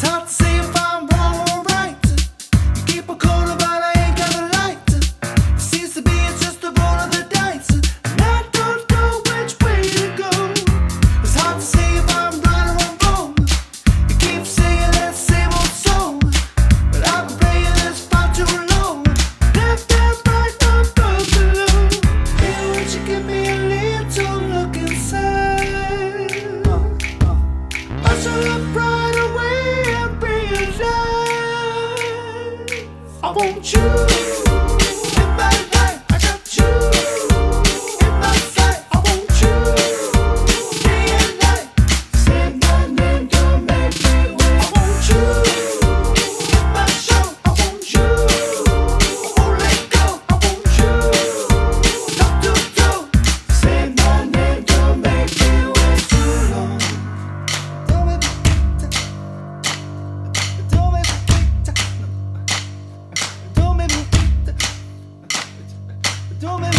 If I'm want you. Don't